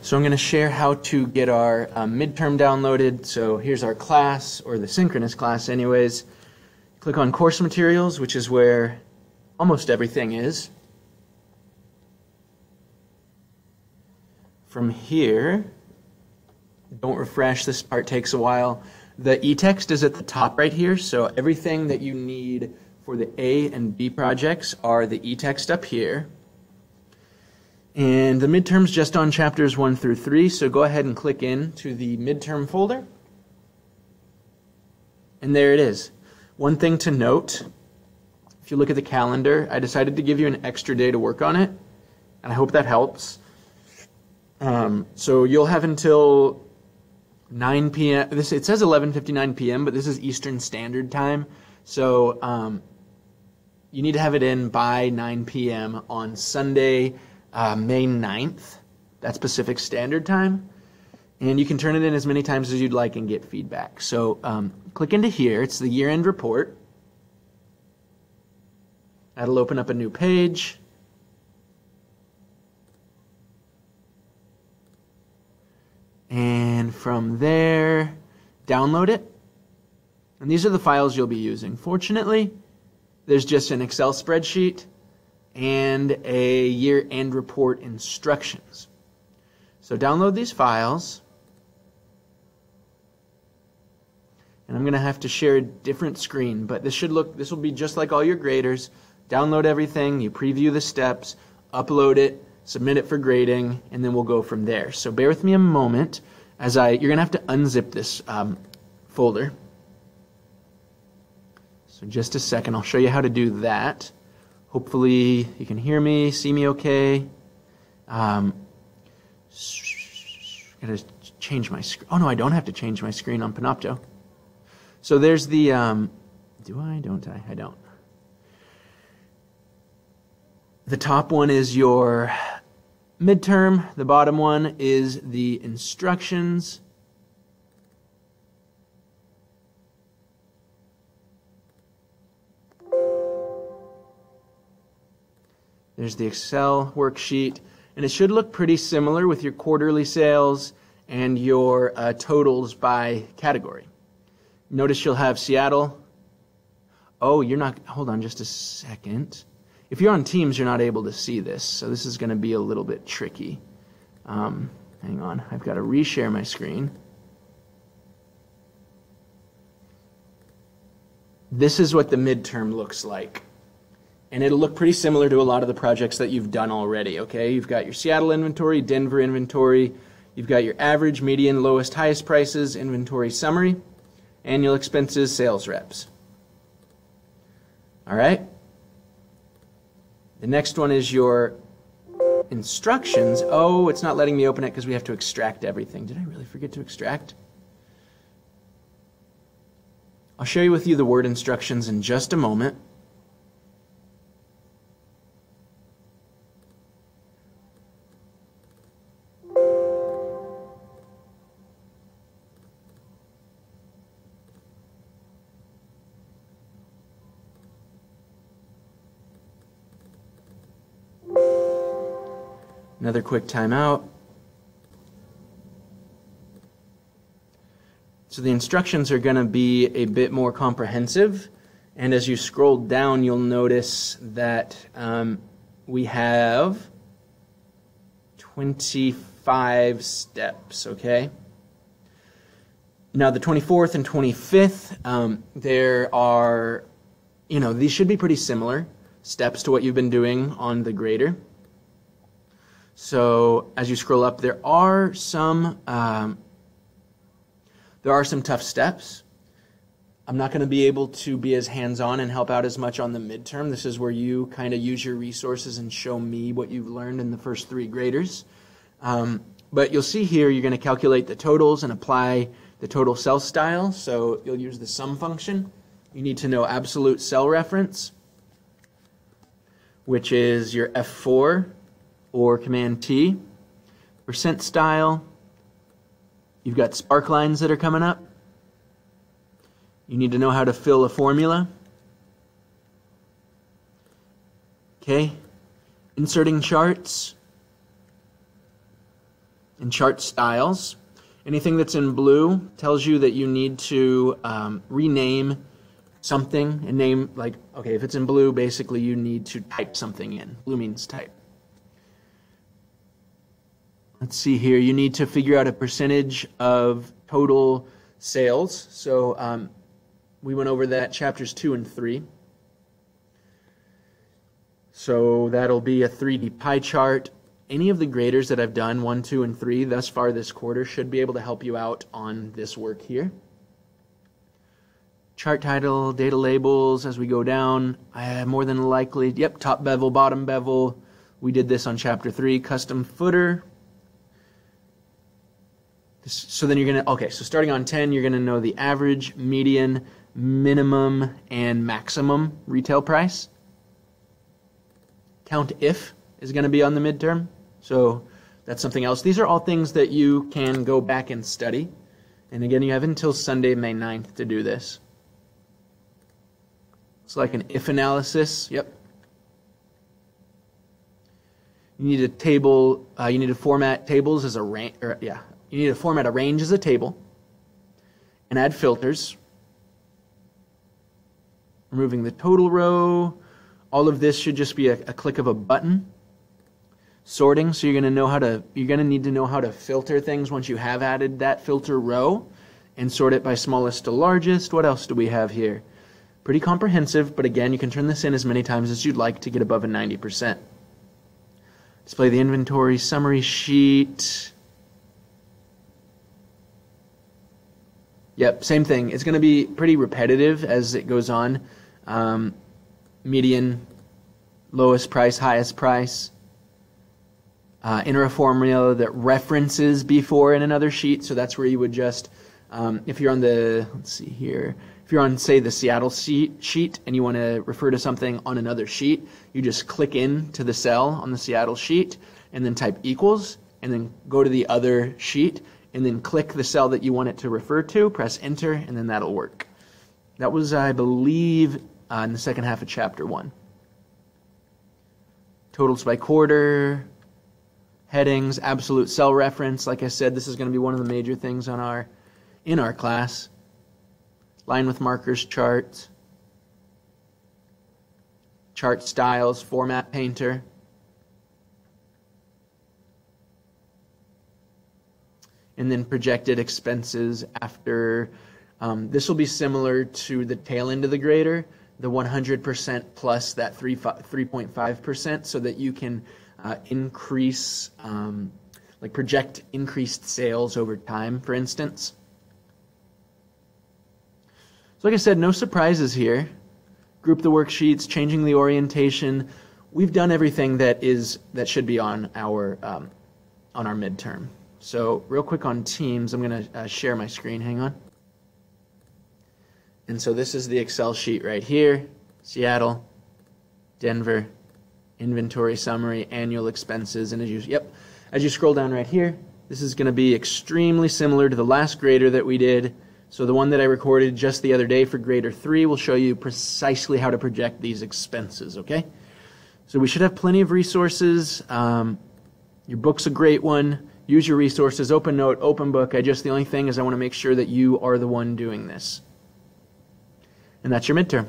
So I'm going to share how to get our um, midterm downloaded. So here's our class, or the synchronous class anyways. Click on course materials, which is where almost everything is. From here, don't refresh, this part takes a while. The e-text is at the top right here, so everything that you need for the A and B projects are the e-text up here. And the midterm's just on chapters 1 through 3, so go ahead and click in to the midterm folder. And there it is. One thing to note, if you look at the calendar, I decided to give you an extra day to work on it, and I hope that helps. Um, so you'll have until 9 p.m. This it says 11:59 p.m., but this is Eastern Standard Time. So um, you need to have it in by 9 p.m. on Sunday, uh, May 9th. That's Pacific Standard Time. And you can turn it in as many times as you'd like and get feedback. So um, click into here. It's the year end report. That'll open up a new page. And from there, download it. And these are the files you'll be using. Fortunately, there's just an Excel spreadsheet and a year end report instructions. So download these files. And I'm going to have to share a different screen, but this should look this will be just like all your graders. Download everything, you preview the steps, upload it, submit it for grading, and then we'll go from there. So bear with me a moment as I, you're going to have to unzip this um, folder. So just a second, I'll show you how to do that. Hopefully you can hear me, see me okay. Um, gotta change my screen. Oh no, I don't have to change my screen on Panopto. So there's the, um, do I, don't I? I don't. The top one is your midterm. The bottom one is the instructions. There's the Excel worksheet, and it should look pretty similar with your quarterly sales and your uh, totals by category. Notice you'll have Seattle. Oh, you're not, hold on just a second. If you're on Teams, you're not able to see this, so this is going to be a little bit tricky. Um, hang on, I've got to reshare my screen. This is what the midterm looks like. And it'll look pretty similar to a lot of the projects that you've done already, okay? You've got your Seattle inventory, Denver inventory, you've got your average, median, lowest, highest prices, inventory summary, annual expenses, sales reps. All right? The next one is your instructions. Oh, it's not letting me open it because we have to extract everything. Did I really forget to extract? I'll share with you the word instructions in just a moment. Another quick timeout. So the instructions are going to be a bit more comprehensive. And as you scroll down, you'll notice that um, we have 25 steps, okay? Now, the 24th and 25th, um, there are, you know, these should be pretty similar steps to what you've been doing on the grader. So as you scroll up, there are some um, there are some tough steps. I'm not going to be able to be as hands-on and help out as much on the midterm. This is where you kind of use your resources and show me what you've learned in the first three graders. Um, but you'll see here you're going to calculate the totals and apply the total cell style. So you'll use the sum function. You need to know absolute cell reference, which is your F4 or Command T. Percent style, you've got spark lines that are coming up. You need to know how to fill a formula. Okay, inserting charts. in chart styles. Anything that's in blue tells you that you need to um, rename something and name, like, okay, if it's in blue, basically you need to type something in. Blue means type. Let's see here. You need to figure out a percentage of total sales. So um, we went over that chapters 2 and 3. So that'll be a 3D pie chart. Any of the graders that I've done, 1, 2, and 3, thus far this quarter, should be able to help you out on this work here. Chart title, data labels, as we go down, I more than likely, yep, top bevel, bottom bevel. We did this on chapter 3, custom footer. So then you're going to, okay, so starting on 10, you're going to know the average, median, minimum, and maximum retail price. Count if is going to be on the midterm. So that's something else. These are all things that you can go back and study. And again, you have until Sunday, May 9th to do this. It's like an if analysis. Yep. You need a table, uh, you need to format tables as a range, or yeah, you need to format a range as a table and add filters. Removing the total row. All of this should just be a, a click of a button. Sorting, so you're going to know how to you're going to need to know how to filter things once you have added that filter row and sort it by smallest to largest. What else do we have here? Pretty comprehensive, but again, you can turn this in as many times as you'd like to get above a 90%. Display the inventory summary sheet. Yep, same thing. It's going to be pretty repetitive as it goes on. Um, median, lowest price, highest price. Uh, enter a formula that references before in another sheet. So that's where you would just, um, if you're on the, let's see here, if you're on, say, the Seattle sheet and you want to refer to something on another sheet, you just click in to the cell on the Seattle sheet and then type equals and then go to the other sheet and then click the cell that you want it to refer to, press enter, and then that'll work. That was, I believe, uh, in the second half of chapter one. Totals by quarter, headings, absolute cell reference. Like I said, this is going to be one of the major things on our in our class. Line with markers charts, chart styles, format painter. And then projected expenses after. Um, this will be similar to the tail end of the grader, the 100% plus that 3, 3.5%, so that you can uh, increase, um, like project increased sales over time, for instance. So, like I said, no surprises here. Group the worksheets, changing the orientation. We've done everything that is that should be on our um, on our midterm. So real quick on Teams, I'm going to uh, share my screen. Hang on. And so this is the Excel sheet right here. Seattle, Denver, inventory summary, annual expenses, and as you yep, as you scroll down right here, this is going to be extremely similar to the last grader that we did. So the one that I recorded just the other day for grader 3 will show you precisely how to project these expenses, okay? So we should have plenty of resources. Um, your book's a great one use your resources, open note, open book. I just, the only thing is I want to make sure that you are the one doing this. And that's your midterm.